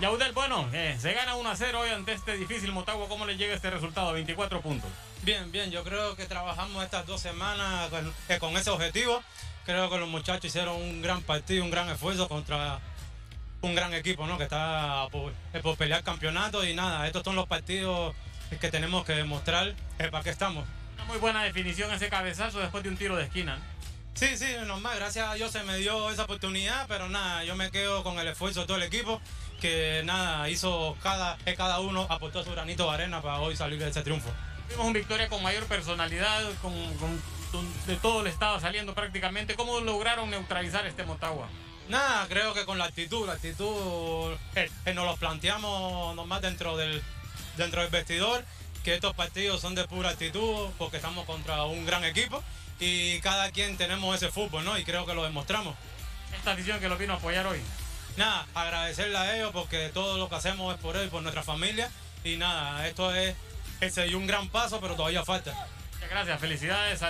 Yaudel, bueno, eh, se gana 1 a 0 hoy ante este difícil Motagua. ¿Cómo le llega este resultado? 24 puntos. Bien, bien, yo creo que trabajamos estas dos semanas con, eh, con ese objetivo. Creo que los muchachos hicieron un gran partido, un gran esfuerzo contra un gran equipo, ¿no? Que está por, eh, por pelear campeonato y nada, estos son los partidos que tenemos que demostrar eh, para qué estamos. Una muy buena definición ese cabezazo después de un tiro de esquina. Sí, sí, normal, gracias a Dios se me dio esa oportunidad, pero nada, yo me quedo con el esfuerzo de todo el equipo, que nada, hizo cada, cada uno, aportó su granito de arena para hoy salir de ese triunfo. Tuvimos una victoria con mayor personalidad, con, con- de todo el estado saliendo prácticamente. ¿Cómo lograron neutralizar este Motagua? Nada, creo que con la actitud, la actitud eh, eh, nos lo planteamos nomás dentro del, dentro del vestidor, que estos partidos son de pura actitud porque estamos contra un gran equipo y cada quien tenemos ese fútbol, ¿no? Y creo que lo demostramos. Esta afición que lo vino a apoyar hoy. Nada, agradecerle a ellos porque todo lo que hacemos es por ellos y por nuestra familia y nada, esto es ese y un gran paso, pero todavía falta. Muchas gracias, felicidades. al-